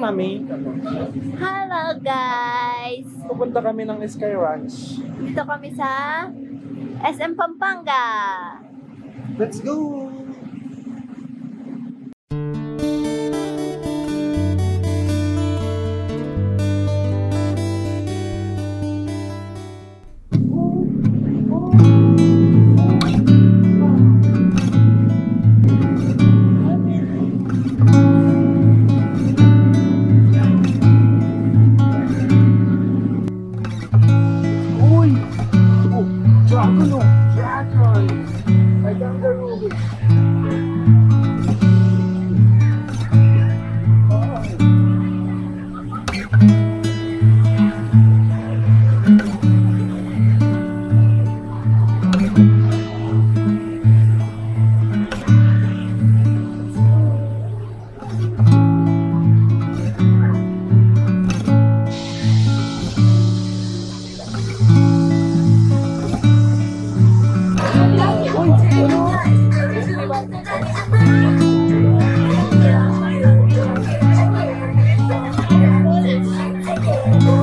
Mami. Hello guys! Pupunta kami ng Sky Ranch. Dito kami sa SM Pampanga. Let's go! Pwede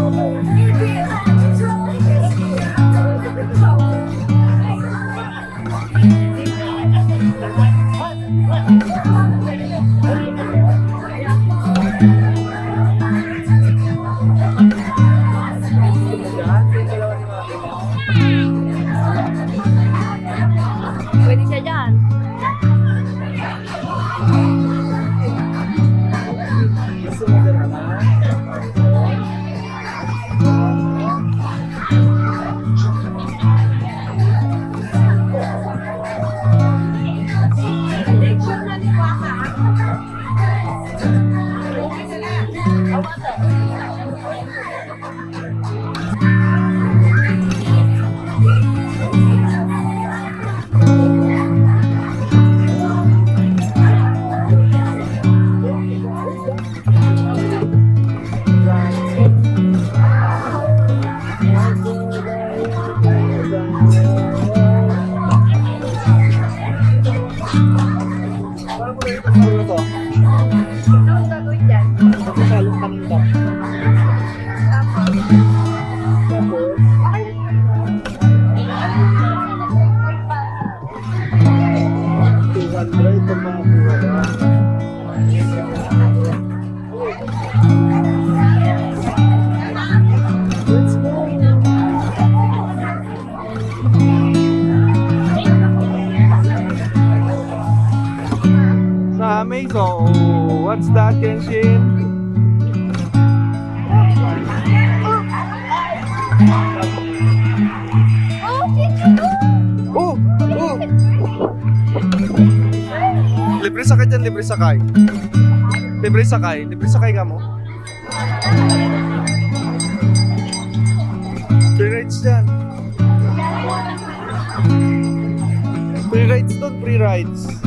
what's that, Kenshin? oh! Oh! Oh! Libre sakay dyan, libre sakay. Libre sakay, libre sakay ka mo. Free rides dyan. Free rides doon, free rides.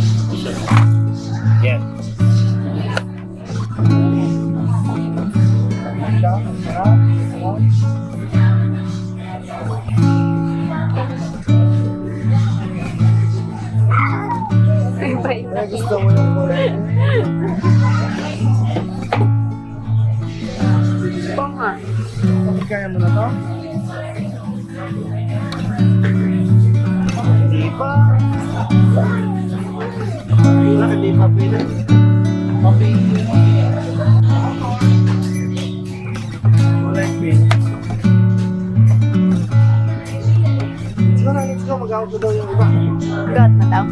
Kaya gusto mo yung kulay. Oo nga. Bakit kaya mo na to? Hindi pa. Wala, hindi pa pwede. Papi. Wala yung pin. Let's go na, let's go. Mag-out na daw yung iba. Got na daw.